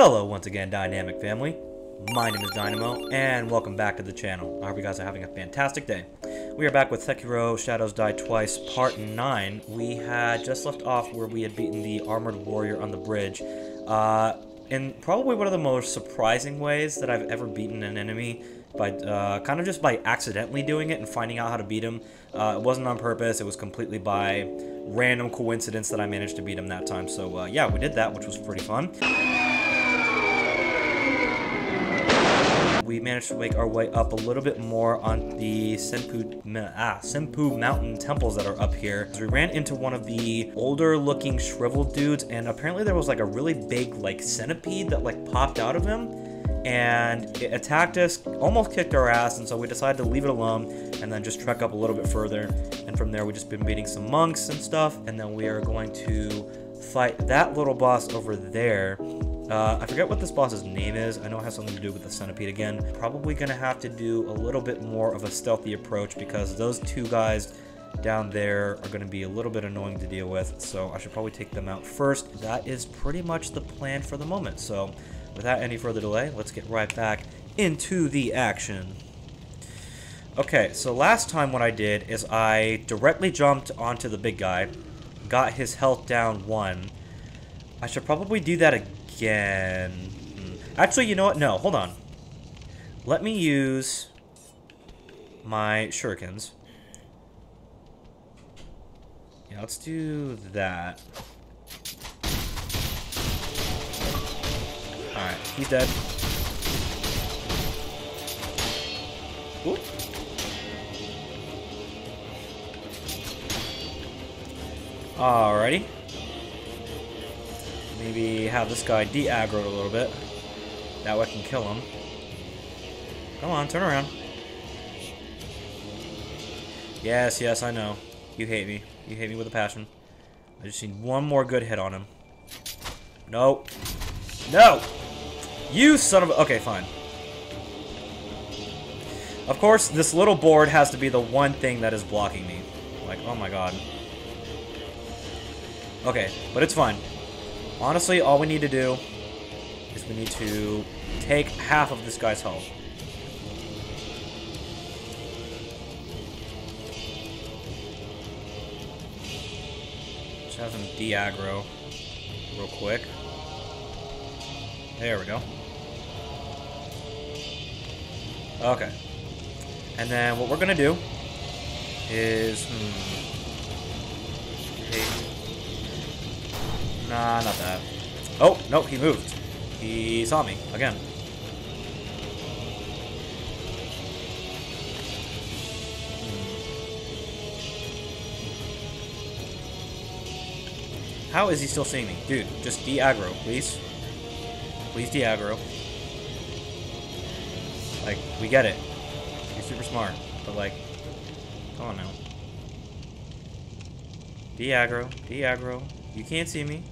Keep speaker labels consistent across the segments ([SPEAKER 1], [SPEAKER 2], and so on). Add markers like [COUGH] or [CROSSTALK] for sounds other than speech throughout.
[SPEAKER 1] Hello once again, Dynamic Family. My name is Dynamo, and welcome back to the channel. I hope you guys are having a fantastic day. We are back with Sekiro Shadows Die Twice Part 9. We had just left off where we had beaten the Armored Warrior on the bridge. Uh, in probably one of the most surprising ways that I've ever beaten an enemy by uh, kind of just by accidentally doing it and finding out how to beat him. Uh, it wasn't on purpose. It was completely by random coincidence that I managed to beat him that time. So uh, yeah, we did that, which was pretty fun. We managed to make our way up a little bit more on the Senpou, ah, Senpou Mountain temples that are up here. So we ran into one of the older looking shriveled dudes and apparently there was like a really big like centipede that like popped out of him and it attacked us, almost kicked our ass, and so we decided to leave it alone and then just trek up a little bit further. And from there, we've just been beating some monks and stuff, and then we are going to fight that little boss over there. Uh, I forget what this boss's name is. I know it has something to do with the centipede again. Probably gonna have to do a little bit more of a stealthy approach because those two guys down there are going to be a little bit annoying to deal with, so I should probably take them out first. That is pretty much the plan for the moment, so without any further delay, let's get right back into the action. Okay, so last time what I did is I directly jumped onto the big guy, got his health down one. I should probably do that again. Hmm. Actually, you know what? No, hold on. Let me use my shurikens. Yeah, let's do that. Alright, he's dead. Alrighty. Maybe have this guy de-aggroed a little bit. That way I can kill him. Come on, turn around. Yes, yes, I know. You hate me. You hate me with a passion. I just need one more good hit on him. No. No! You son of a... Okay, fine. Of course, this little board has to be the one thing that is blocking me. Like, oh my god. Okay, but it's fine. Honestly, all we need to do is we need to take half of this guy's health. Just have him de-aggro real quick. There we go. Okay. And then what we're gonna do is... Hmm. Nah, not that. Oh, no, he moved. He saw me, again. Hmm. How is he still seeing me? Dude, just de-aggro, please. Please de-aggro. Like, we get it. You're super smart. But, like, come on now. De-aggro. De-aggro. You can't see me.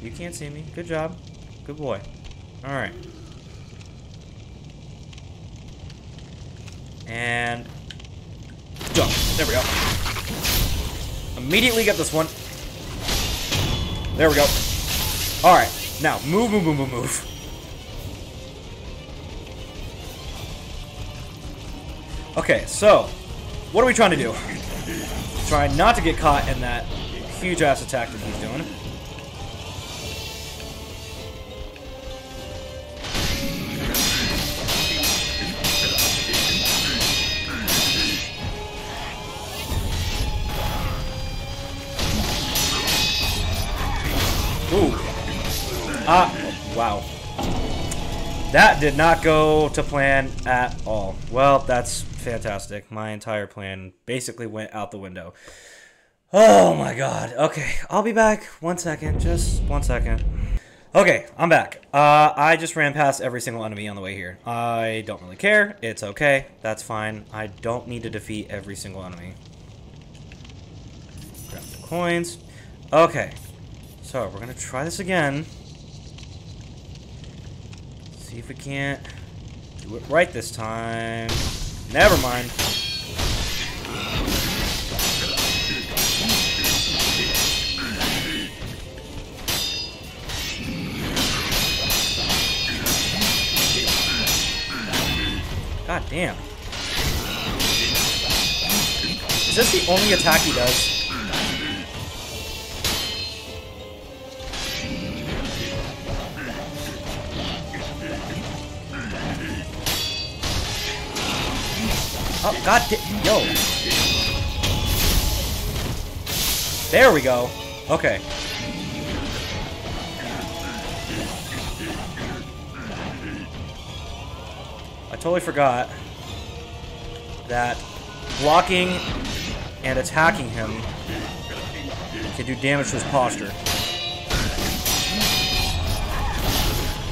[SPEAKER 1] You can't see me. Good job. Good boy. Alright. And... Jump. There we go. Immediately get this one. There we go. Alright. Now, move, move, move, move, move. Okay, so, what are we trying to do? Try not to get caught in that huge ass attack that he's doing. That did not go to plan at all. Well, that's fantastic. My entire plan basically went out the window. Oh my god. Okay, I'll be back. One second. Just one second. Okay, I'm back. Uh, I just ran past every single enemy on the way here. I don't really care. It's okay. That's fine. I don't need to defeat every single enemy. Grab the coins. Okay. So, we're gonna try this again. See if we can't do it right this time. Never mind. God damn. Is this the only attack he does? Oh, god Yo. There we go. Okay. I totally forgot that blocking and attacking him can do damage to his posture.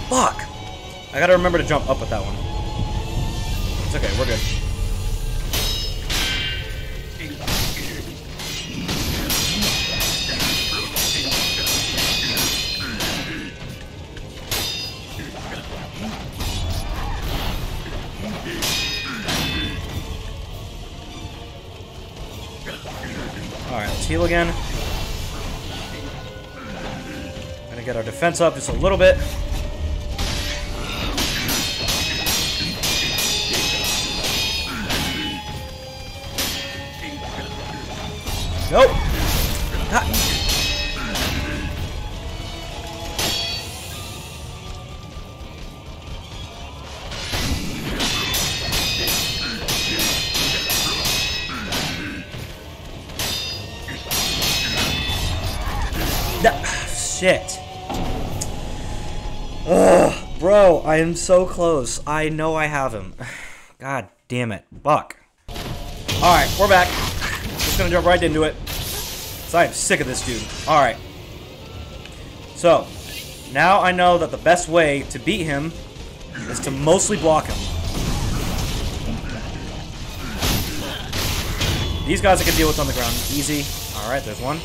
[SPEAKER 1] Fuck! I gotta remember to jump up with that one. It's okay, we're good. Heal again. Gonna get our defense up just a little bit. I am so close. I know I have him. [SIGHS] God damn it. Buck. Alright, we're back. Just gonna jump right into it. So I'm sick of this dude. Alright. So, now I know that the best way to beat him is to mostly block him. These guys I can deal with on the ground easy. Alright, there's one.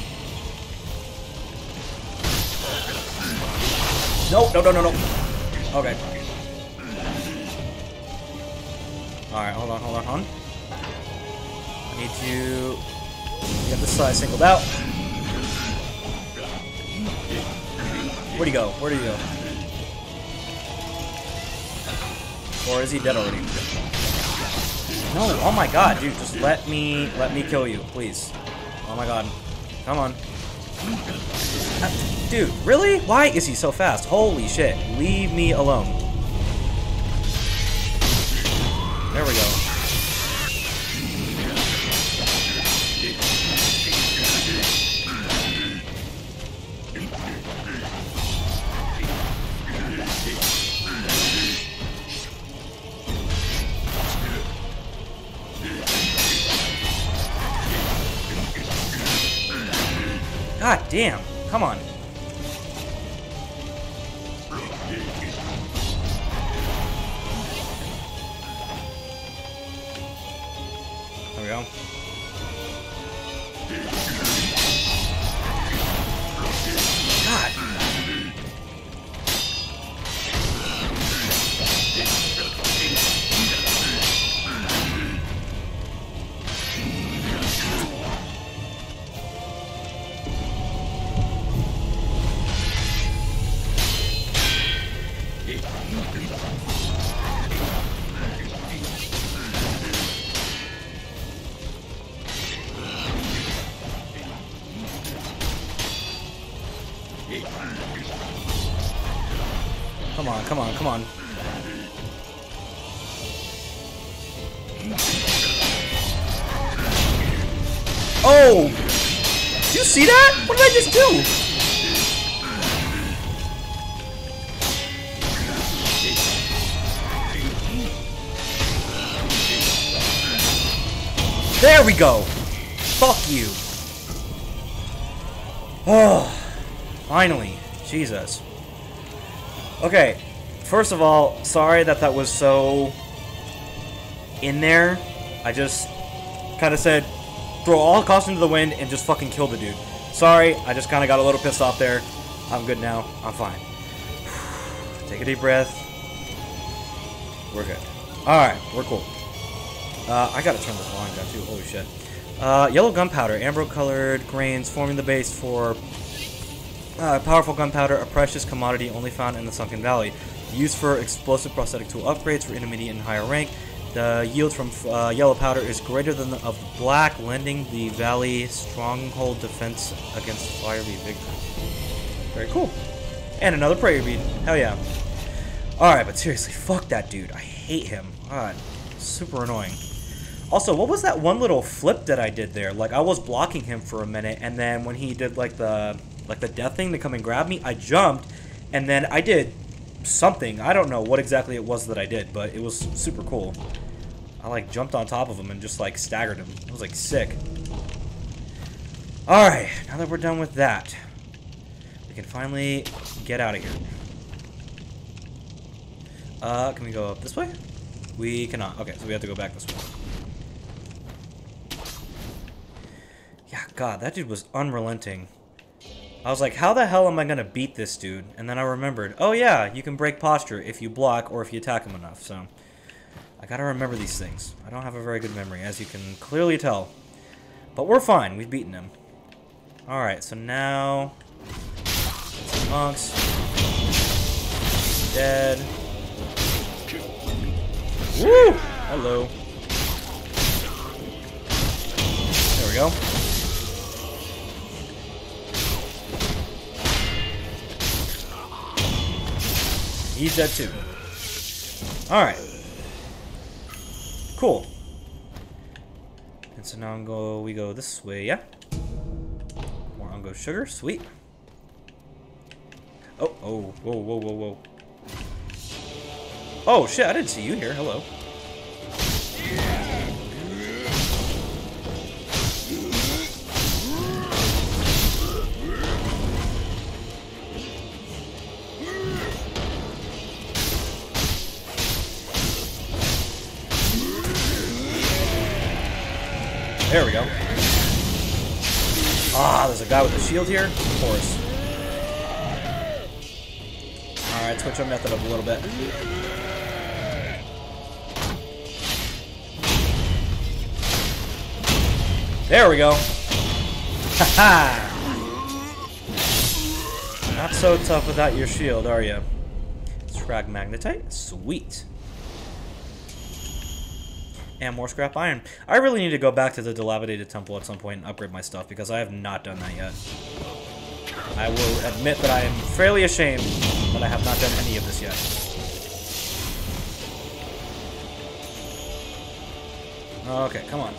[SPEAKER 1] No, no, no, no, no. Okay. Alright, hold on, hold on, hold on. I need to get this side singled out. Where'd he go? Where'd he go? Or is he dead already? No, oh my god, dude, just let me, let me kill you, please. Oh my god. Come on. Dude, really? Why is he so fast? Holy shit. Leave me alone. There we go. Come on, first of all, sorry that that was so in there. I just kind of said, throw all caution to the wind and just fucking kill the dude. Sorry, I just kind of got a little pissed off there. I'm good now. I'm fine. [SIGHS] Take a deep breath. We're good. Alright, we're cool. Uh, I gotta turn this volume down too. Holy shit. Uh, yellow gunpowder, amber-colored grains forming the base for uh, powerful gunpowder, a precious commodity only found in the Sunken Valley. Used for explosive prosthetic tool upgrades for intermediate and higher rank. The yield from uh, yellow powder is greater than the of black, lending the valley stronghold defense against fiery victory. Very cool. And another prayer bead. Hell yeah. Alright, but seriously, fuck that dude. I hate him. God, super annoying. Also, what was that one little flip that I did there? Like, I was blocking him for a minute, and then when he did, like, the like the death thing to come and grab me, I jumped, and then I did something. I don't know what exactly it was that I did, but it was super cool. I like jumped on top of him and just like staggered him. It was like sick. Alright, now that we're done with that, we can finally get out of here. Uh, can we go up this way? We cannot. Okay, so we have to go back this way. Yeah, God, that dude was unrelenting. I was like, how the hell am I going to beat this dude? And then I remembered, oh yeah, you can break posture if you block or if you attack him enough. So, I got to remember these things. I don't have a very good memory, as you can clearly tell. But we're fine. We've beaten him. Alright, so now... Monks. Dead. Woo! Hello. There we go. He's dead too. Alright. Cool. And so now I'm go we go this way, yeah? More Ungo sugar, sweet. Oh, oh, whoa, whoa, whoa, whoa. Oh shit, I didn't see you here. Hello. There we go. Ah, there's a guy with a shield here? Of course. Alright, switch our method up a little bit. There we go. Haha! Not so tough without your shield, are you? Scrap Magnetite? Sweet and more scrap iron. I really need to go back to the dilapidated temple at some point and upgrade my stuff because I have not done that yet. I will admit that I am fairly ashamed that I have not done any of this yet. Okay, come on.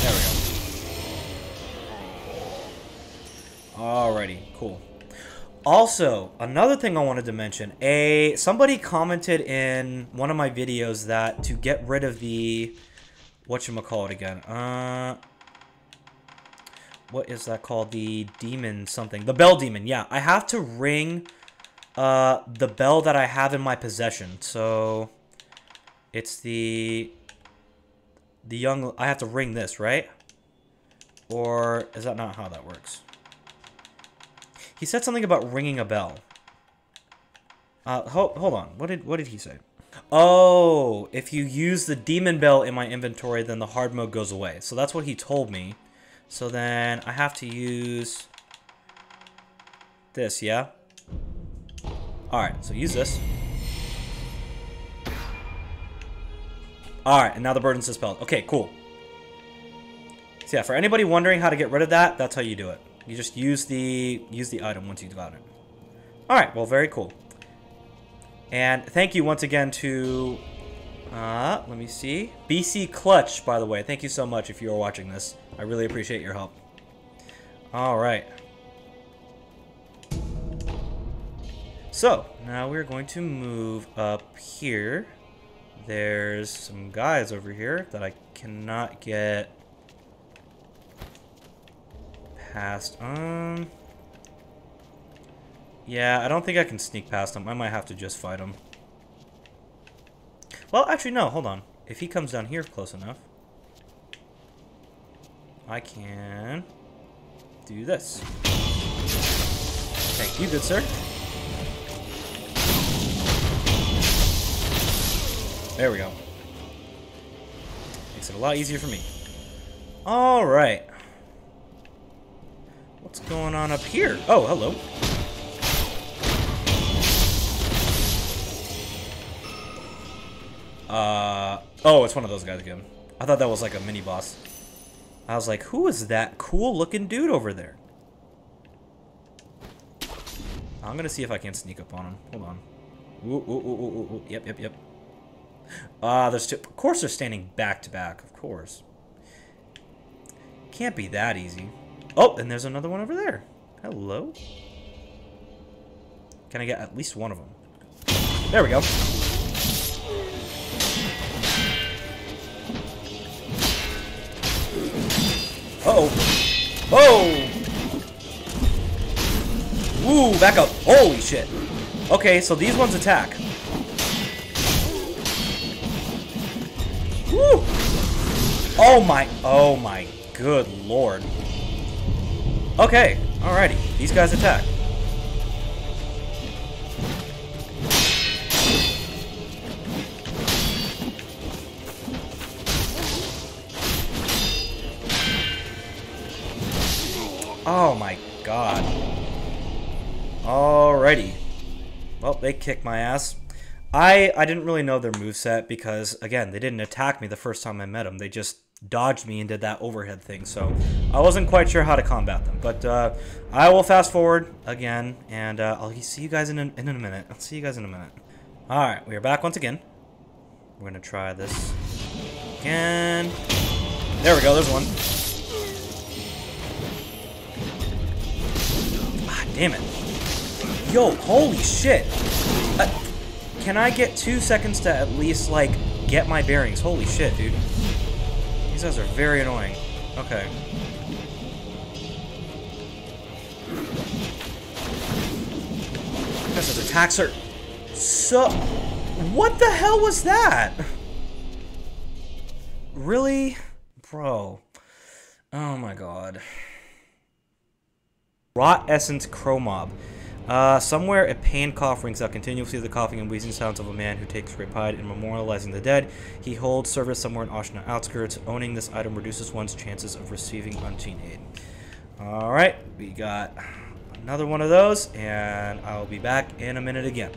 [SPEAKER 1] There we go. Alrighty, cool. Also, another thing I wanted to mention, a somebody commented in one of my videos that to get rid of the what you call it again? Uh what is that called? The demon something. The bell demon. Yeah, I have to ring uh the bell that I have in my possession. So it's the the young I have to ring this, right? Or is that not how that works? He said something about ringing a bell. Uh, hold, hold on. What did what did he say? Oh, if you use the demon bell in my inventory, then the hard mode goes away. So that's what he told me. So then I have to use this, yeah? Alright, so use this. Alright, and now the burden's dispelled. Okay, cool. So yeah, for anybody wondering how to get rid of that, that's how you do it. You just use the use the item once you've got it. All right, well, very cool. And thank you once again to, uh, let me see, BC Clutch, by the way. Thank you so much if you are watching this. I really appreciate your help. All right. So, now we're going to move up here. There's some guys over here that I cannot get past. Um. Yeah, I don't think I can sneak past him. I might have to just fight him. Well, actually, no. Hold on. If he comes down here close enough, I can do this. Thank you, good sir. There we go. Makes it a lot easier for me. All right. What's going on up here? Oh, hello. Uh, oh, it's one of those guys again. I thought that was like a mini boss. I was like, who is that cool looking dude over there? I'm gonna see if I can sneak up on him. Hold on. Ooh, ooh, ooh, ooh, ooh. Yep, yep, yep. Ah, uh, there's two. Of course they're standing back to back. Of course. Can't be that easy. Oh, and there's another one over there. Hello? Can I get at least one of them? There we go. Uh oh Oh! Ooh, back up. Holy shit. Okay, so these ones attack. Woo! Oh my, oh my good lord. Okay, alrighty. These guys attack. Oh my god. Alrighty. Well, they kicked my ass. I I didn't really know their move set because again, they didn't attack me the first time I met them. They just dodged me and did that overhead thing. So I wasn't quite sure how to combat them. But uh, I will fast forward again, and uh, I'll see you guys in a, in a minute. I'll see you guys in a minute. All right, we are back once again. We're gonna try this again. There we go. There's one. Ah, damn it. Yo, holy shit. Uh, can I get two seconds to at least, like, get my bearings? Holy shit, dude. These guys are very annoying. Okay. Because his attacks are so... What the hell was that? Really? Bro. Oh my god. Rot Essence Cromob. Uh, somewhere a pain cough rings out continuously the coughing and wheezing sounds of a man who takes great pride in memorializing the dead. He holds service somewhere in Ashina outskirts. Owning this item reduces one's chances of receiving unseen aid. Alright, we got another one of those, and I'll be back in a minute again.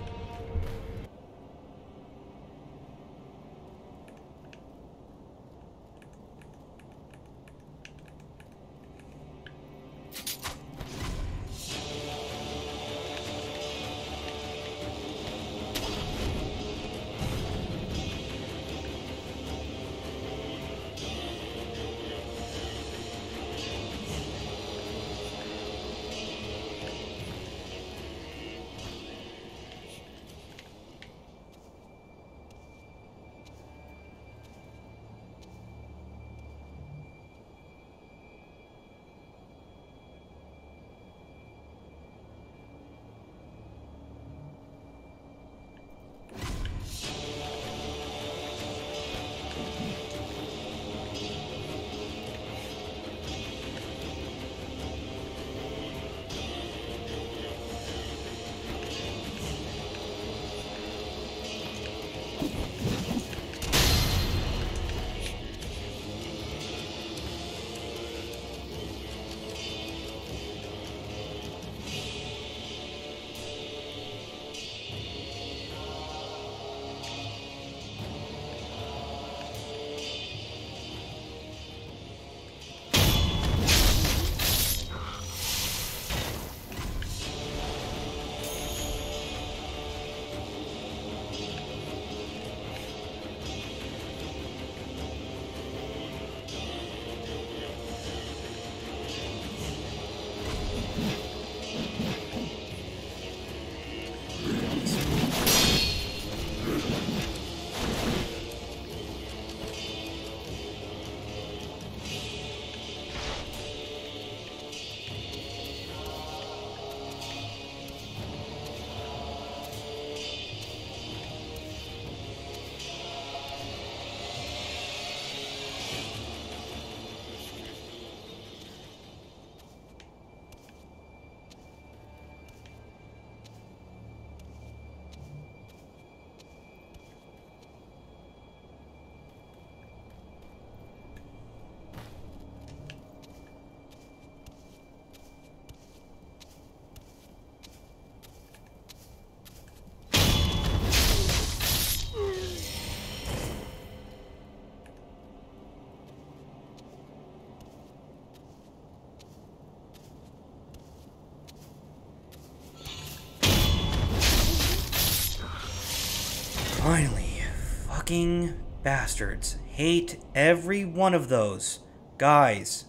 [SPEAKER 1] Bastards. Hate every one of those. Guys.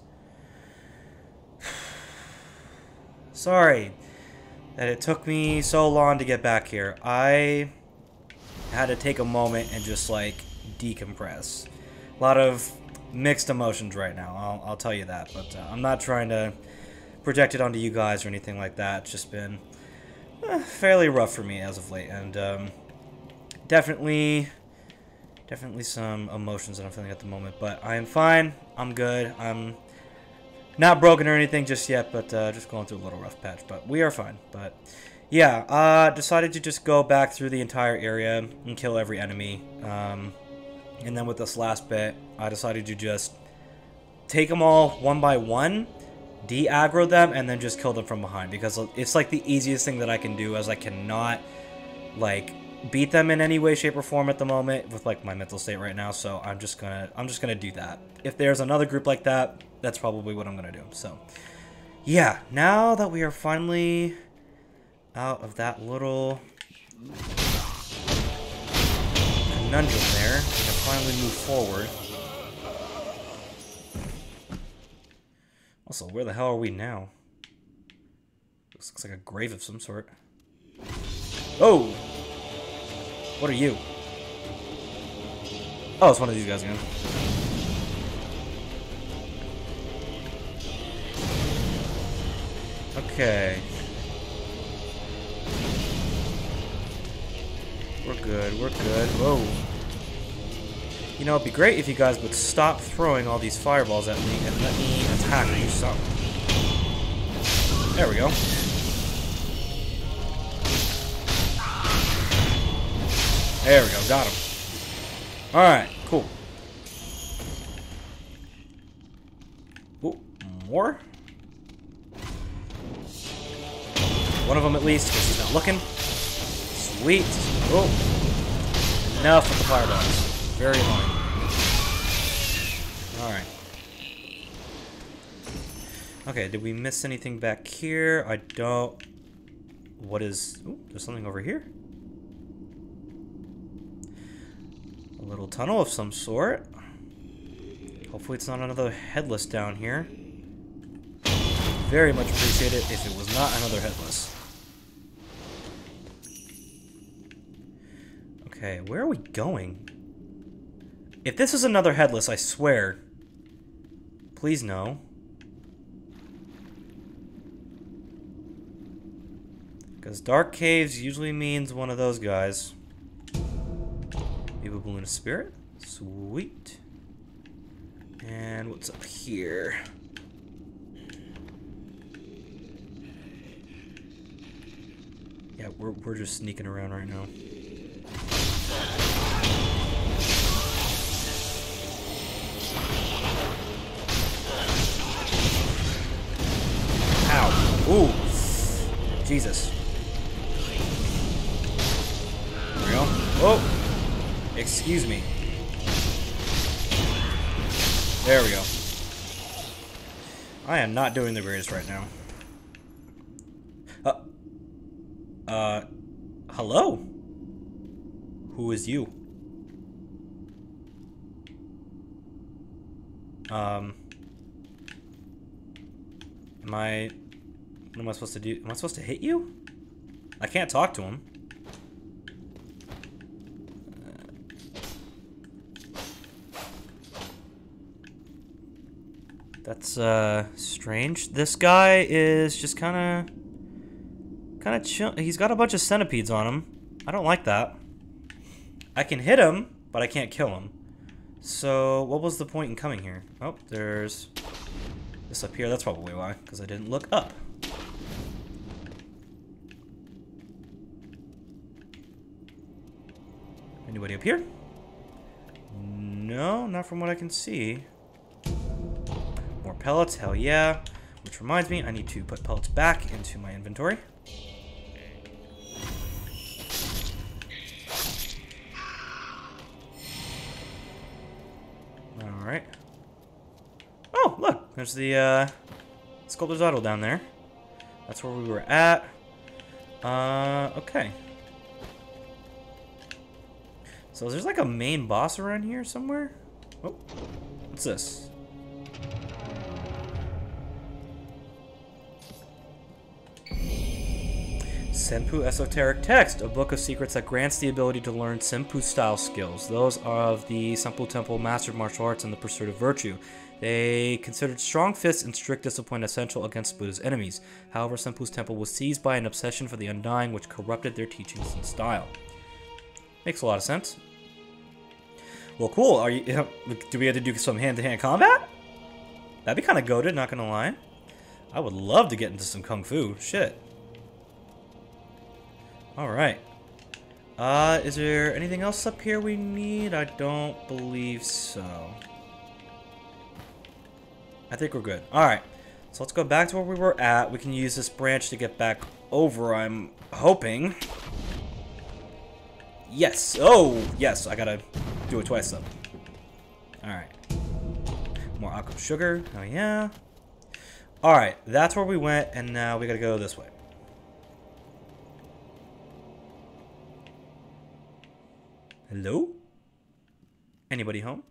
[SPEAKER 1] [SIGHS] Sorry that it took me so long to get back here. I had to take a moment and just like decompress. A lot of mixed emotions right now, I'll, I'll tell you that. But uh, I'm not trying to project it onto you guys or anything like that. It's just been uh, fairly rough for me as of late. And um, definitely, definitely some emotions that I'm feeling at the moment. But I am fine. I'm good. I'm not broken or anything just yet, but uh, just going through a little rough patch. But we are fine. But yeah, uh, decided to just go back through the entire area and kill every enemy. Um, and then with this last bit, I decided to just take them all one by one, de-aggro them, and then just kill them from behind. Because it's like the easiest thing that I can do as I cannot, like, beat them in any way, shape, or form at the moment with, like, my mental state right now. So I'm just gonna, I'm just gonna do that. If there's another group like that, that's probably what I'm gonna do. So, yeah, now that we are finally out of that little conundrum there, we can finally move forward. Also, where the hell are we now? Looks like a grave of some sort. Oh! What are you? Oh, it's one of these guys again. Okay. We're good, we're good. Whoa. You know, it'd be great if you guys would stop throwing all these fireballs at me and let me attack you some. There we go. There we go, got him. Alright, cool. Ooh, more? One of them at least, because he's not looking. Sweet. Oh. Enough with the fireballs. Very annoying. Alright. Okay, did we miss anything back here? I don't... What is... Ooh, there's something over here. A little tunnel of some sort. Hopefully it's not another headless down here. Very much appreciate it if it was not another headless. Okay, where are we going? If this is another headless, I swear. Please no. Because dark caves usually means one of those guys. Maybe spirit. Sweet. And what's up here? Yeah, we're, we're just sneaking around right now. Ow. Ooh. Jesus. There we go. Oh! Excuse me. There we go. I am not doing the greatest right now. Uh, uh, hello? Who is you? Um, am I, what am I supposed to do? Am I supposed to hit you? I can't talk to him. That's, uh, strange. This guy is just kind of, kind of chill. He's got a bunch of centipedes on him. I don't like that. I can hit him, but I can't kill him. So, what was the point in coming here? Oh, there's this up here. That's probably why, because I didn't look up. Anybody up here? No, not from what I can see. Pellets, hell yeah. Which reminds me, I need to put pellets back into my inventory. Alright. Oh, look! There's the, uh, Sculptor's Idol down there. That's where we were at. Uh, okay. So there's like a main boss around here somewhere? Oh, what's this? Senpou Esoteric Text, a book of secrets that grants the ability to learn Senpou style skills. Those are of the Senpou Temple Master of Martial Arts and the Pursuit of Virtue. They considered strong fists and strict discipline essential against Buddha's enemies. However, Senpou's temple was seized by an obsession for the undying, which corrupted their teachings and style. Makes a lot of sense. Well, cool. Are you? [LAUGHS] Do we have to do some hand-to-hand combat? That'd be kind of goaded, not gonna lie. I would love to get into some kung fu. Shit. Alright. Uh, is there anything else up here we need? I don't believe so. I think we're good. Alright. So let's go back to where we were at. We can use this branch to get back over, I'm hoping. Yes. Oh, yes. I gotta do it twice, though. Alright. More aqua sugar. Oh, yeah. Alright, that's where we went, and now we gotta go this way. Hello? Anybody home?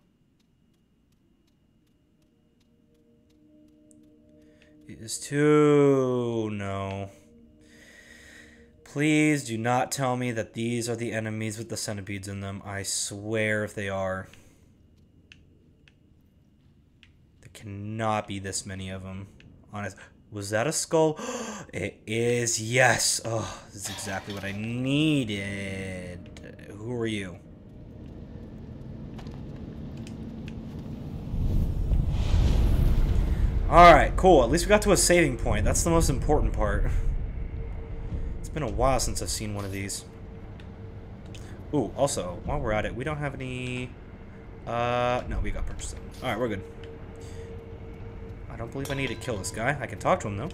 [SPEAKER 1] It is too... no. Please do not tell me that these are the enemies with the centipedes in them. I swear if they are. There cannot be this many of them. Honest. Was that a skull? [GASPS] it is, yes. Oh, this is exactly what I needed. Who are you? Alright, cool. At least we got to a saving point. That's the most important part. It's been a while since I've seen one of these. Ooh, also, while we're at it, we don't have any... Uh, no, we got purchasing. Alright, we're good. I don't believe I need to kill this guy. I can talk to him, though.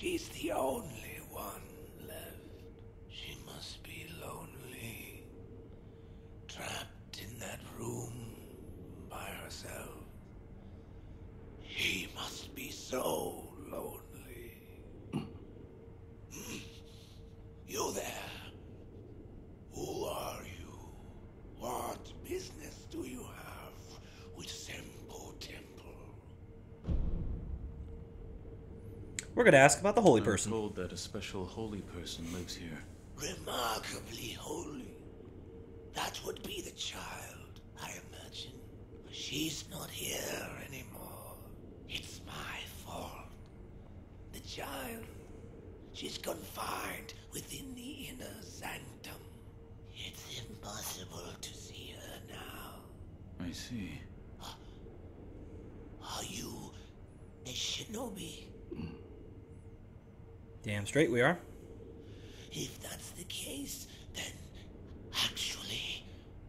[SPEAKER 1] She's the only We're gonna ask about the holy
[SPEAKER 2] I'm
[SPEAKER 1] person.
[SPEAKER 2] told that a special holy person lives here.
[SPEAKER 3] Remarkably holy. That would be the child, I imagine. But she's not here anymore. It's my fault. The child, she's confined within the inner sanctum. It's impossible to see her now.
[SPEAKER 2] I see.
[SPEAKER 3] Are you a shinobi? Mm.
[SPEAKER 1] Damn straight we are.
[SPEAKER 3] If that's the case, then actually,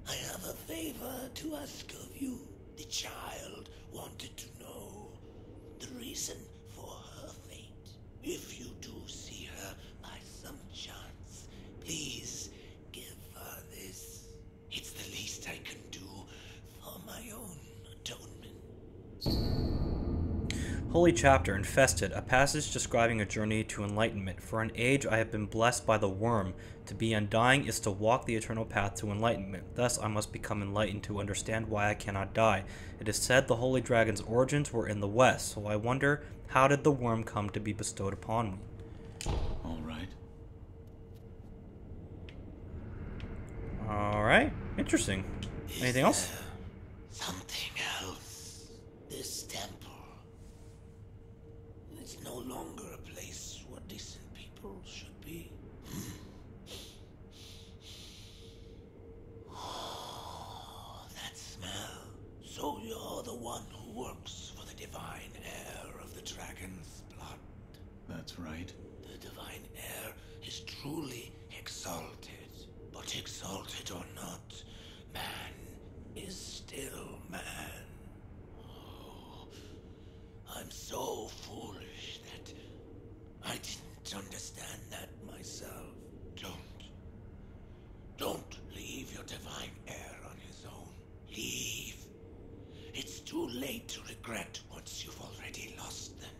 [SPEAKER 3] I have a favor to ask of you. The child wanted to know the reason for her fate. If you do see her by some chance, please
[SPEAKER 1] Holy Chapter Infested, a passage describing a journey to enlightenment. For an age I have been blessed by the worm. To be undying is to walk the eternal path to enlightenment. Thus I must become enlightened to understand why I cannot die. It is said the holy dragon's origins were in the west, so I wonder how did the worm come to be bestowed upon me?
[SPEAKER 2] All right.
[SPEAKER 1] All right. Interesting. Anything else?
[SPEAKER 3] Something else. This temple. It's no longer a place where decent people should be. Oh, that smell. So you're the one who works for the divine heir of the dragon's blood.
[SPEAKER 2] That's right.
[SPEAKER 3] The divine heir is truly exalted. But exalted or not, man is still man. Oh, I'm so foolish that I didn't understand that myself. Don't. Don't leave too late to regret once you've already lost them.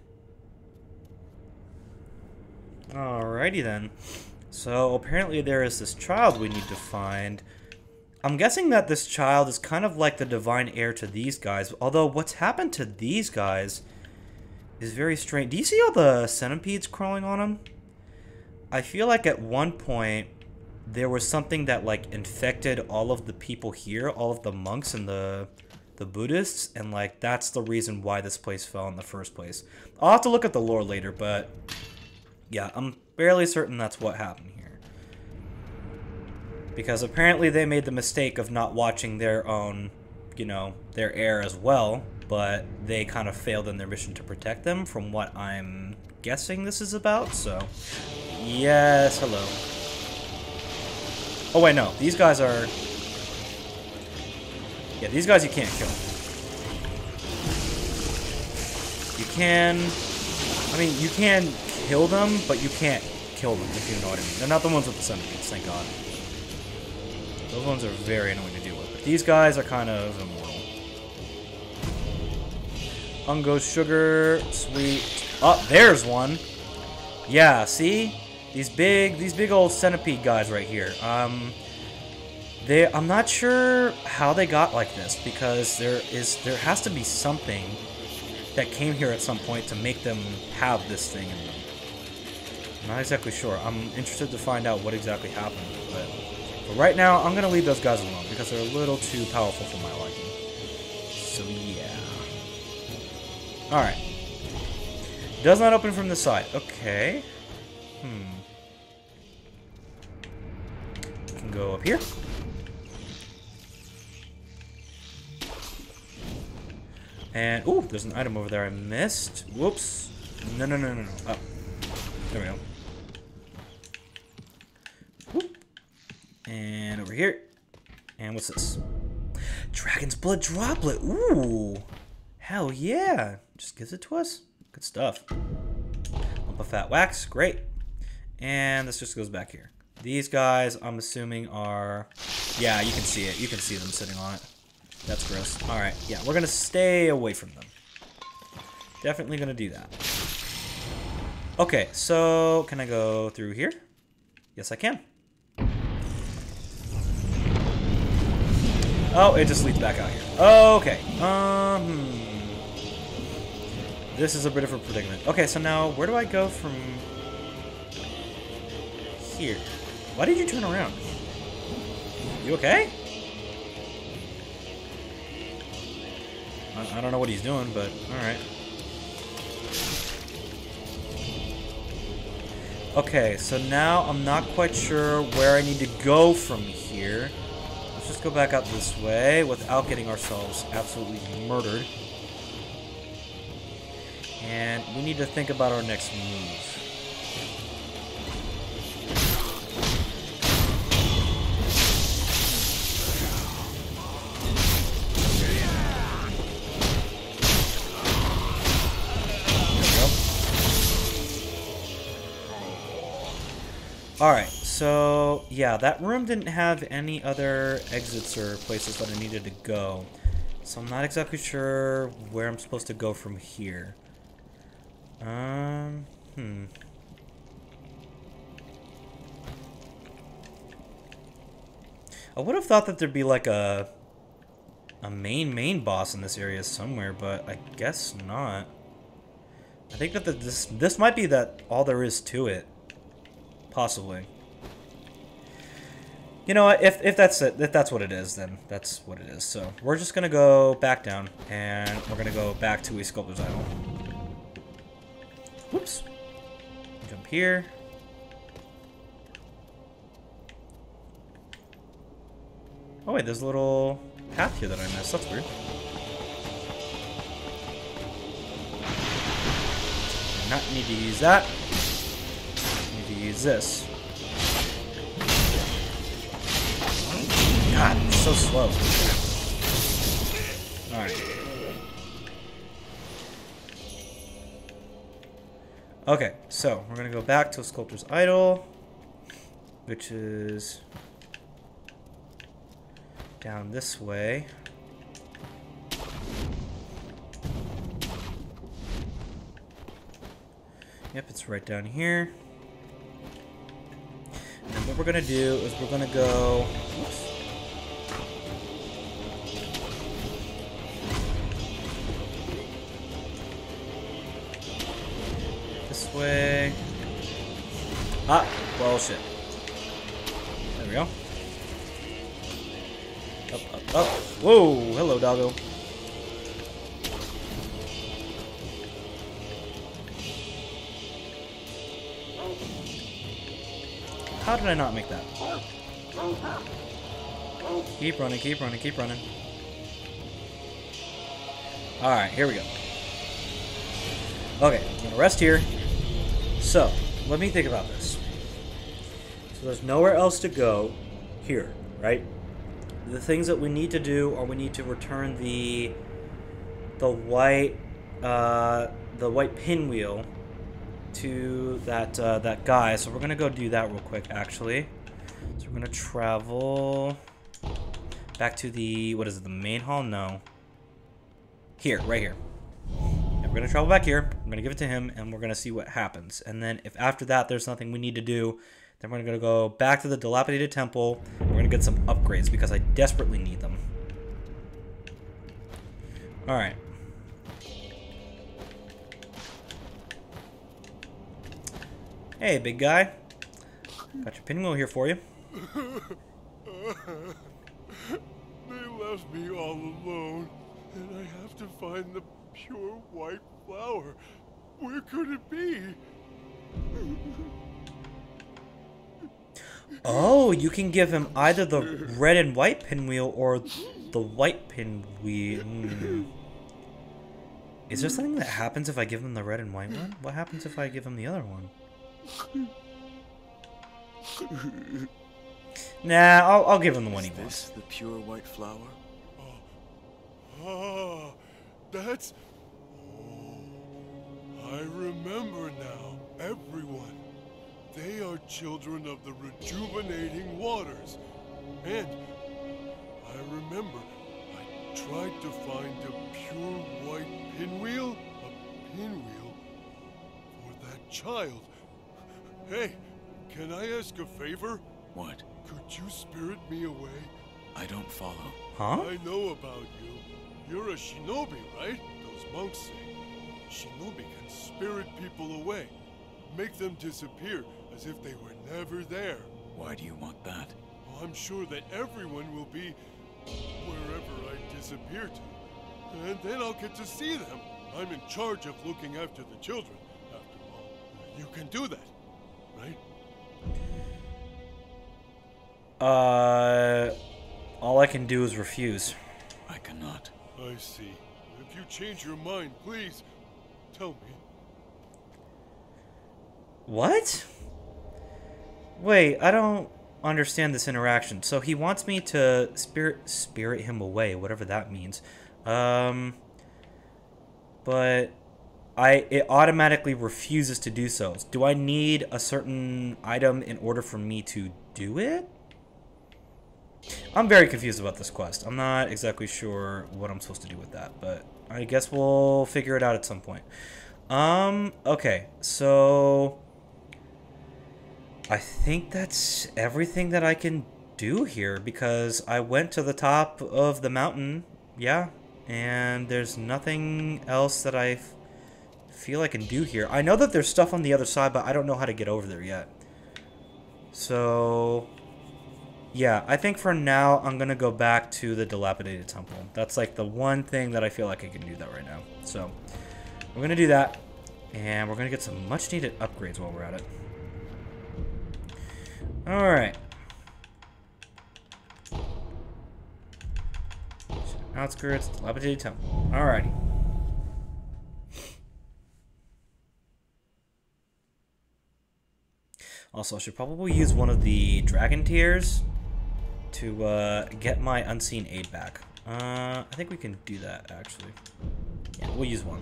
[SPEAKER 1] Alrighty then. So apparently there is this child we need to find. I'm guessing that this child is kind of like the divine heir to these guys. Although what's happened to these guys is very strange. Do you see all the centipedes crawling on them? I feel like at one point there was something that like infected all of the people here, all of the monks and the the Buddhists, and like that's the reason why this place fell in the first place. I'll have to look at the lore later, but yeah, I'm fairly certain that's what happened here. Because apparently they made the mistake of not watching their own, you know, their heir as well, but they kind of failed in their mission to protect them from what I'm guessing this is about, so... Yes, hello. Oh wait, no, these guys are... Yeah, these guys you can't kill. You can... I mean, you can kill them, but you can't kill them, if you know what I mean. They're not the ones with the centipedes, thank god. Those ones are very annoying to deal with. But these guys are kind of immoral. Ungo sugar, sweet. Oh, there's one. Yeah, see? These big, these big old centipede guys right here. Um, they, I'm not sure how they got like this because there is, there has to be something that came here at some point to make them have this thing in them. Not exactly sure. I'm interested to find out what exactly happened, but, but right now I'm gonna leave those guys alone because they're a little too powerful for my liking. So yeah. All right. Does not open from the side. Okay. Hmm. Can go up here. And, ooh, there's an item over there I missed. Whoops. No, no, no, no, no. Oh. There we go. And over here. And what's this? Dragon's Blood Droplet. Ooh. Hell yeah. Just gives it to us. Good stuff. Lump of fat wax. Great. And this just goes back here. These guys, I'm assuming, are... Yeah, you can see it. You can see them sitting on it. That's gross. Alright, yeah, we're gonna stay away from them. Definitely gonna do that. Okay, so can I go through here? Yes, I can. Oh, it just leads back out here. Okay. Um. This is a bit of a predicament. Okay, so now where do I go from here? Why did you turn around? You okay? I, I don't know what he's doing, but alright. Okay, so now I'm not quite sure where I need to go from here. Just go back out this way without getting ourselves absolutely murdered. And we need to think about our next move. Alright, so yeah, that room didn't have any other exits or places that I needed to go. So I'm not exactly sure where I'm supposed to go from here. Um, hmm. I would have thought that there'd be like a a main main boss in this area somewhere, but I guess not. I think that the, this this might be that all there is to it. Possibly. You know what? If, if that's it, if that's what it is, then that's what it is. So we're just gonna go back down, and we're gonna go back to a sculptor's idol. Whoops. Jump here. Oh wait, there's a little path here that I missed. That's weird. Not need to use that Need to use this. God, it's so slow. Alright. Okay, so we're gonna go back to Sculptor's Idol, which is down this way. Yep, it's right down here. And what we're gonna do is we're gonna go. Oops. Way. Ah, well, shit. There we go. Up, up, up. Whoa, hello, doggo. How did I not make that? Keep running, keep running, keep running. Alright, here we go. Okay, I'm gonna rest here. So, let me think about this. So there's nowhere else to go here, right? The things that we need to do are we need to return the the white uh, the white pinwheel to that uh, that guy. So we're gonna go do that real quick, actually. So we're gonna travel back to the what is it? The main hall? No. Here, right here. And we're gonna travel back here. I'm gonna give it to him, and we're gonna see what happens. And then if after that there's nothing we need to do, then we're gonna go back to the dilapidated temple. We're gonna get some upgrades because I desperately need them. All right. Hey, big guy. Got your pinwheel here for you.
[SPEAKER 4] They left me all alone, and I have to find the pure white flower. Where could it be?
[SPEAKER 1] Oh, you can give him either the red and white pinwheel or the white pinwheel. Hmm. Is there something that happens if I give him the red and white one? What happens if I give him the other one? Nah, I'll, I'll give him the one he
[SPEAKER 2] Is
[SPEAKER 1] wants.
[SPEAKER 2] this the pure white flower?
[SPEAKER 4] Ah, that's. I remember now, everyone. They are children of the rejuvenating waters. And I remember I tried to find a pure white pinwheel, a pinwheel for that child. Hey, can I ask a favor?
[SPEAKER 2] What?
[SPEAKER 4] Could you spirit me away?
[SPEAKER 2] I don't follow.
[SPEAKER 1] Huh?
[SPEAKER 4] I know about you. You're a shinobi, right? Those monks say. Shinobi can spirit people away, make them disappear as if they were never there.
[SPEAKER 2] Why do you want that?
[SPEAKER 4] Well, I'm sure that everyone will be wherever I disappear to. And then I'll get to see them. I'm in charge of looking after the children, after all. You can do that, right?
[SPEAKER 1] Uh, all I can do is refuse.
[SPEAKER 2] I cannot.
[SPEAKER 4] I see. If you change your mind, please tell me.
[SPEAKER 1] What? Wait, I don't understand this interaction. So he wants me to spirit spirit him away, whatever that means. Um but I it automatically refuses to do so. Do I need a certain item in order for me to do it? I'm very confused about this quest. I'm not exactly sure what I'm supposed to do with that, but I guess we'll figure it out at some point. Um, okay, so I think that's everything that I can do here because I went to the top of the mountain, yeah, and there's nothing else that I feel I can do here. I know that there's stuff on the other side, but I don't know how to get over there yet. So, yeah, I think for now I'm gonna go back to the dilapidated temple. That's like the one thing that I feel like I can do that right now. So, we're gonna do that, and we're gonna get some much needed upgrades while we're at it. Alright. Outskirts, dilapidated temple. Alrighty. Also, I should probably use one of the dragon tears to uh, get my unseen aid back. Uh, I think we can do that, actually. Yeah, we'll use one.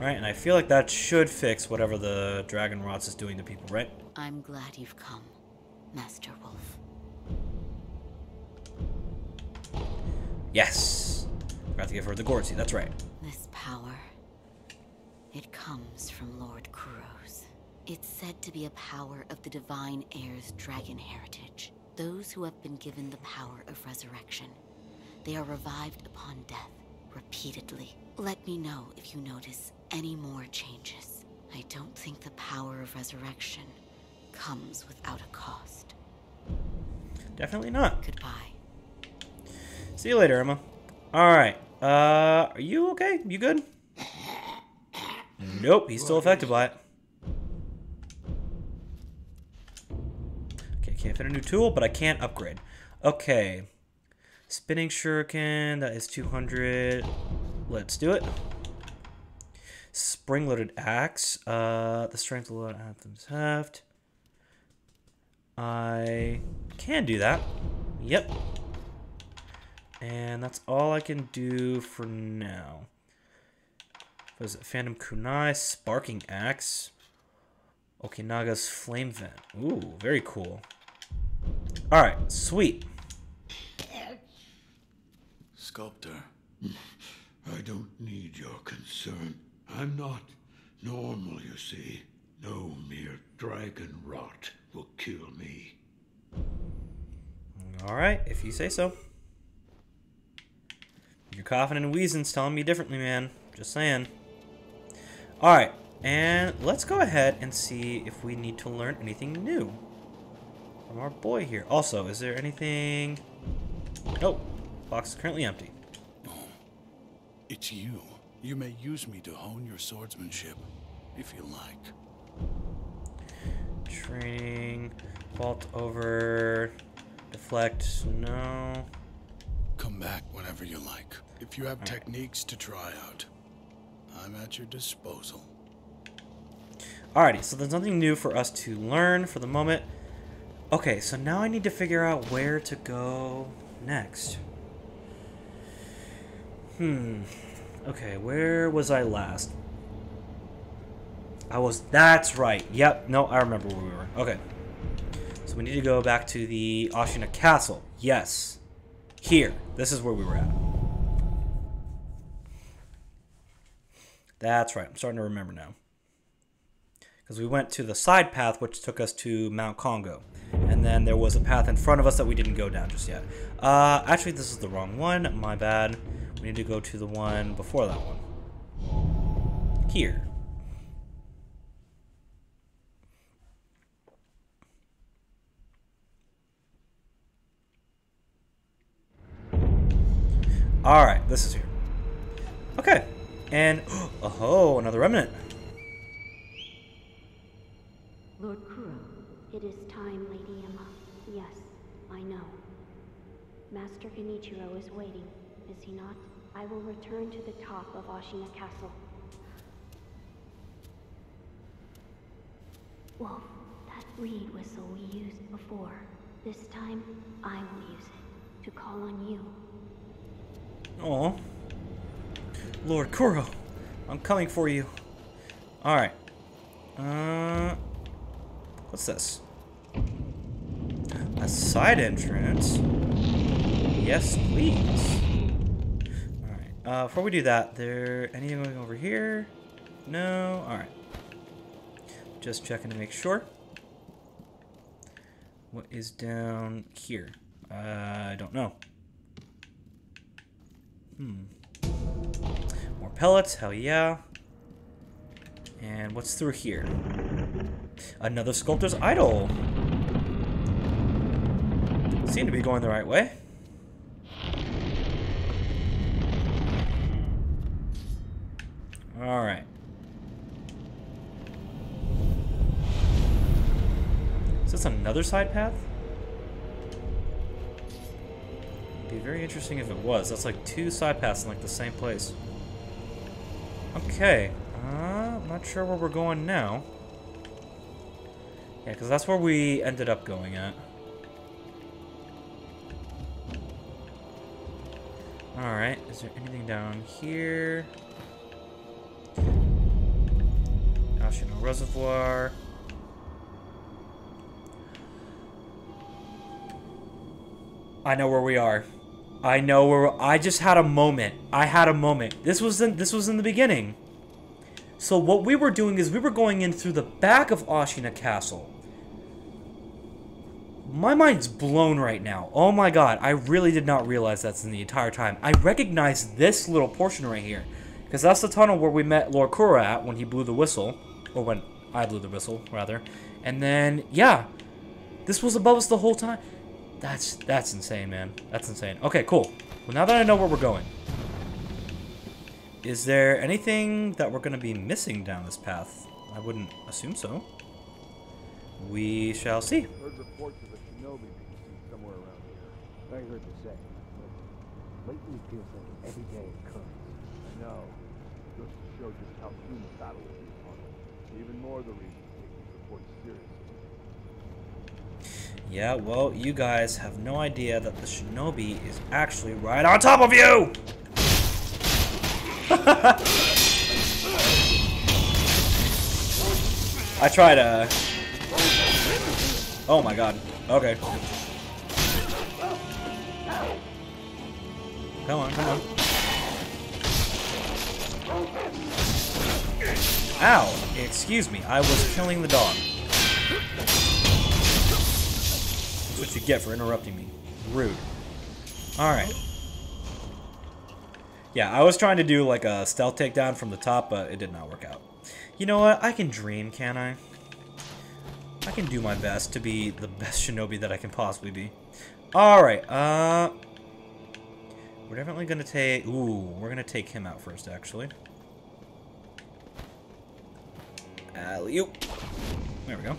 [SPEAKER 1] Alright, and I feel like that should fix whatever the dragon rots is doing to people, right?
[SPEAKER 5] I'm glad you've come, Master Wolf.
[SPEAKER 1] Yes! Forgot to give her the Gourd Seed, that's right.
[SPEAKER 5] This power It comes from Lord. It's said to be a power of the Divine Heir's dragon heritage. Those who have been given the power of resurrection. They are revived upon death, repeatedly. Let me know if you notice any more changes. I don't think the power of resurrection comes without a cost.
[SPEAKER 1] Definitely not.
[SPEAKER 5] Goodbye.
[SPEAKER 1] See you later, Emma. All right. Uh, are you okay? You good? [COUGHS] Nope, he's still affected by it. Can't fit a new tool, but I can't upgrade. Okay. Spinning shuriken, that is 200. Let's do it. Spring-loaded axe. Uh, the strength of the anthem's heft. I can do that. Yep. And that's all I can do for now. What is it? Phantom Kunai, Sparking Axe. Okinaga's Flame Vent. Ooh, very cool. Alright, sweet.
[SPEAKER 2] Sculptor,
[SPEAKER 3] I don't need your concern. I'm not normal, you see. No mere dragon rot will kill me.
[SPEAKER 1] Alright, if you say so. You're coughing and wheezing's telling me differently, man. Just saying. Alright, and let's go ahead and see if we need to learn anything new from our boy here. Also, is there anything... Nope. Box is currently empty.
[SPEAKER 2] it's you. You may use me to hone your swordsmanship, if you like.
[SPEAKER 1] Training, vault over, deflect, no.
[SPEAKER 2] Come back whenever you like. If you have techniques to try out, I'm at your disposal.
[SPEAKER 1] Alrighty, so there's nothing new for us to learn for the moment. Okay, so now I need to figure out where to go next. Hmm. Okay, where was I last? I was. That's right. Yep. No, I remember where we were. Okay. So we need to go back to the Ashina Castle. Yes. Here. This is where we were at. That's right. I'm starting to remember now. Because we went to the side path, which took us to Mount Kongo. And then there was a path in front of us that we didn't go down just yet. Uh, actually, this is the wrong one. My bad. We need to go to the one before that one. Here. Alright, this is here. Okay. And, [GASPS] oh, another remnant.
[SPEAKER 6] Lord Kuro. It is time, Lady Emma. Yes, I know. Master Genichiro is waiting, is he not? I will return to the top of Ashina Castle. Wolf, that reed whistle we used before. This time, I will use it to call on you.
[SPEAKER 1] Oh. Lord Kuro, I'm coming for you. Alright. Uh, what's this? A side entrance? Yes, please. Alright. Uh, before we do that, there anything going over here? No? Alright. Just checking to make sure. What is down here? Uh, I don't know. Hmm. More pellets, hell yeah. And what's through here? Another sculptor's idol. Seem to be going the right way. Alright. Is this another side path? It'd be very interesting if it was. That's like two side paths in like the same place. Okay. Uh, I'm not sure where we're going now. Yeah, because that's where we ended up going at. Alright, is there anything down here? Reservoir. I know where we are. I know where I just had a moment. I had a moment. This was in this was in the beginning. So what we were doing is we were going in through the back of Ashina Castle. My mind's blown right now. Oh my god, I really did not realize that's in the entire time. I recognize this little portion right here. Because that's the tunnel where we met Lord Kuro at when he blew the whistle. Or when I blew the whistle, rather. And then, yeah. This was above us the whole time. That's, that's insane, man. That's insane. Okay, cool. Well, now that I know where we're going. Is there anything that we're going to be missing down this path? I wouldn't assume so. We shall see.
[SPEAKER 7] Heard reports of a shinobi being seen somewhere around here. I heard the same. Lately feels like an everyday occurrence. I know. Goes to show just how soon the battle will be upon us. Even more the reason to take these reports seriously.
[SPEAKER 1] Yeah, well, you guys have no idea that the shinobi is actually right on top of you! [LAUGHS] I try to... Uh, oh my god. Okay. Come on, come on. Ow! Excuse me, I was killing the dog. That's what you get for interrupting me. Rude. Alright. Yeah, I was trying to do like a stealth takedown from the top, but it did not work out. You know what? I can dream, can I? I can do my best to be the best shinobi that I can possibly be. Alright, uh... We're definitely gonna take... Ooh, we're gonna take him out first, actually. Alley-oop. There we go.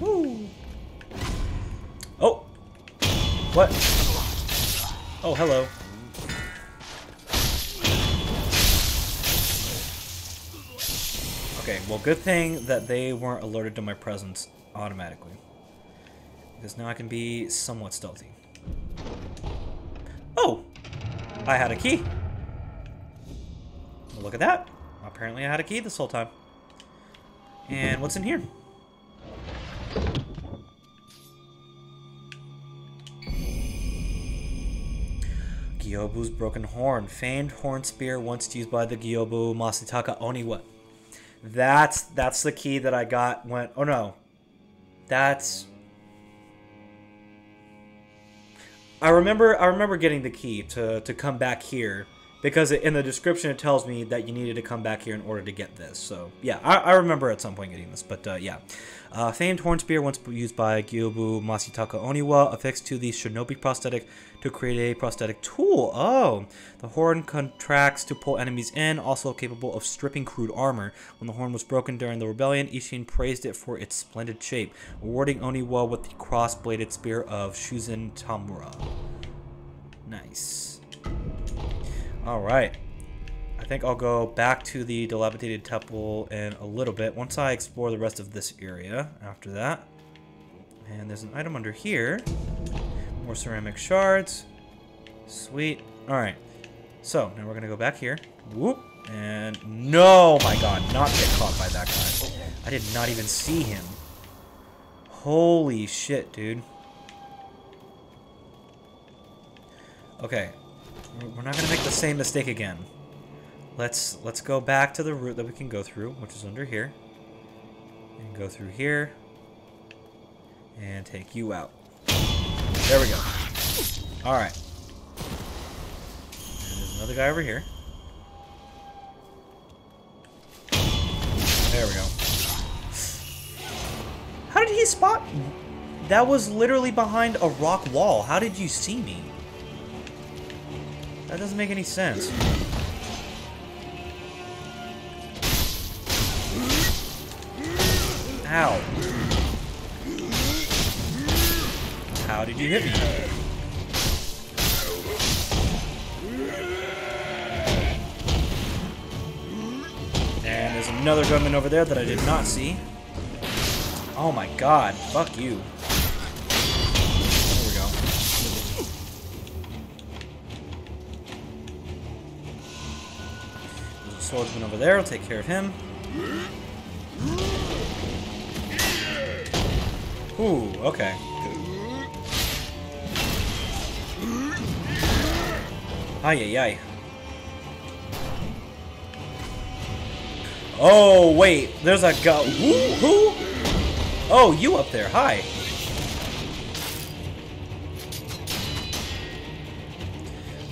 [SPEAKER 1] Woo! Oh! What? Oh, hello. Okay, well, good thing that they weren't alerted to my presence automatically. Because now I can be somewhat stealthy. Oh! I had a key. Look at that. Apparently I had a key this whole time. And what's in here? Gyobu's broken horn. Famed horn spear once used by the Gyobu Masataka Oniwa. That's that's the key that I got when oh no. That's I remember I remember getting the key to to come back here because in the description it tells me that you needed to come back here in order to get this. So yeah, I, I remember at some point getting this, but uh, yeah. Uh, famed horn spear once used by Gyobu Masataka Oniwa affixed to the shinobi prosthetic to create a prosthetic tool. Oh, the horn contracts to pull enemies in, also capable of stripping crude armor. When the horn was broken during the rebellion, Isshin praised it for its splendid shape, awarding Oniwa with the cross-bladed spear of Shuzen Tamura. Nice. Alright. I think I'll go back to the dilapidated temple in a little bit once I explore the rest of this area after that. And there's an item under here. More ceramic shards. Sweet. Alright. So, now we're going to go back here. Whoop. And no, my god, not get caught by that guy. I did not even see him. Holy shit, dude. Okay. We're not going to make the same mistake again. Let's let's go back to the route that we can go through, which is under here. And go through here. And take you out. There we go. Alright. There's another guy over here. There we go. How did he spot? That was literally behind a rock wall. How did you see me? That doesn't make any sense. Ow. How did you hit me? And there's another gunman over there that I did not see. Oh my god, fuck you. Swordsman over there, I'll take care of him. Ooh, okay. Ay, ay, ay. Oh, wait. There's a guy. Who? Oh, you up there. Hi.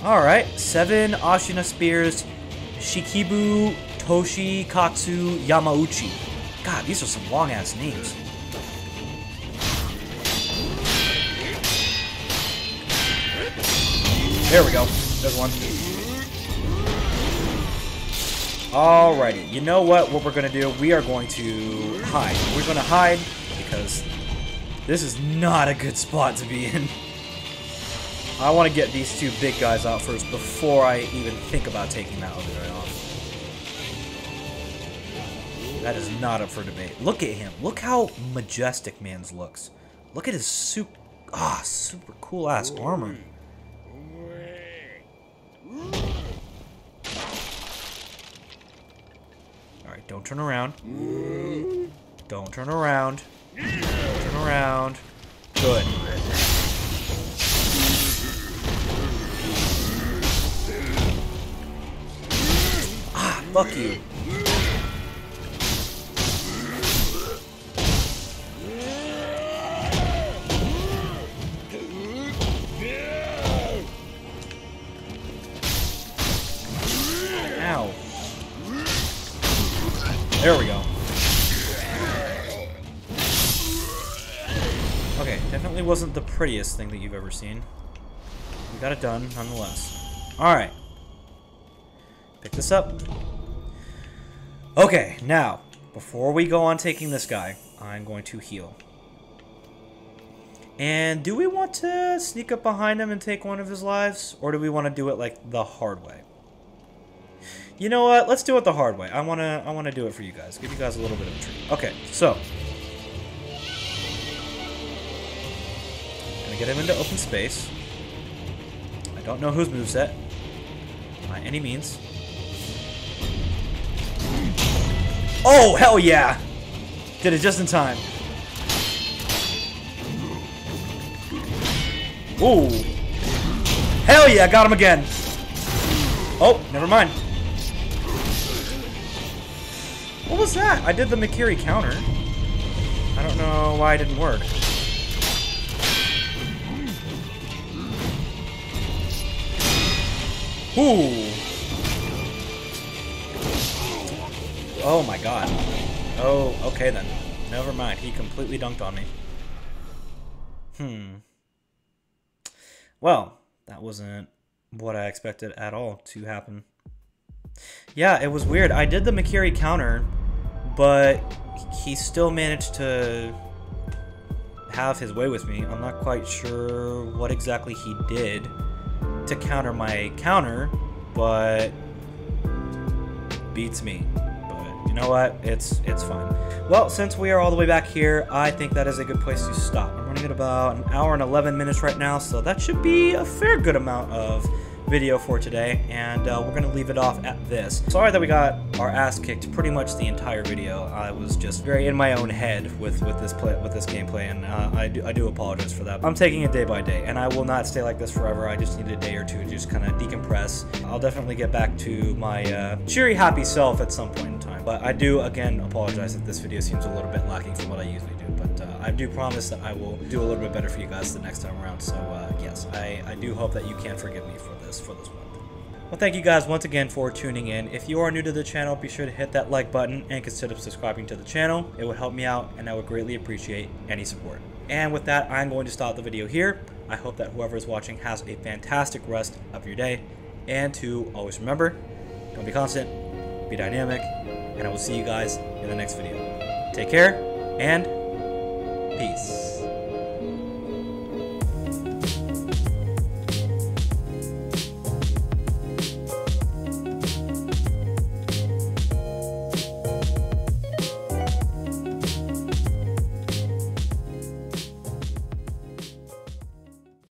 [SPEAKER 1] Alright. Seven Ashina Spears. Shikibu Toshikatsu Yamauchi. God, these are some long ass names. There we go. There's one. Alrighty, you know what? What we're gonna do? We are going to hide. We're gonna hide because this is not a good spot to be in. I want to get these two big guys out first before I even think about taking that other guy off. That is not up for debate. Look at him. Look how majestic man's looks. Look at his super, ah, super cool ass armor. Alright, don't turn around. Don't turn around. Don't turn around. Good. Ah, fuck you. Prettiest thing that you've ever seen. We got it done, nonetheless. Alright. Pick this up. Okay, now, before we go on taking this guy, I'm going to heal. And do we want to sneak up behind him and take one of his lives? Or do we want to do it like the hard way? You know what? Let's do it the hard way. I wanna I wanna do it for you guys. Give you guys a little bit of a treat. Okay, so get him into open space. I don't know whose moveset. By any means. Oh, hell yeah! Did it just in time. Ooh. Hell yeah, got him again. Oh, never mind. What was that? I did the Mikiri counter. I don't know why it didn't work. Ooh. Oh my god. Oh, okay then. Never mind. He completely dunked on me. Hmm. Well, that wasn't what I expected at all to happen. Yeah, it was weird. I did the Mikiri counter, but he still managed to have his way with me. I'm not quite sure what exactly he did to counter my counter, but beats me. But you know what? It's it's fine. Well, since we are all the way back here, I think that is a good place to stop. I'm running at about an hour and 11 minutes right now, so that should be a fair good amount of video for today, and uh, we're gonna leave it off at this. Sorry that we got our ass kicked pretty much the entire video. I was just very in my own head with with this play with this gameplay, and uh, I do I do apologize for that. I'm taking it day by day, and I will not stay like this forever. I just need a day or two to just kind of decompress. I'll definitely get back to my uh, cheery, happy self at some point in time. But I do again apologize if this video seems a little bit lacking from what I usually do. I do promise that I will do a little bit better for you guys the next time around. So uh, yes, I I do hope that you can forgive me for this for this month. Well, thank you guys once again for tuning in. If you are new to the channel, be sure to hit that like button and consider subscribing to the channel. It would help me out and I would greatly appreciate any support. And with that, I'm going to stop the video here. I hope that whoever is watching has a fantastic rest of your day. And to always remember, don't be constant, be dynamic, and I will see you guys in the next video. Take care, and peace.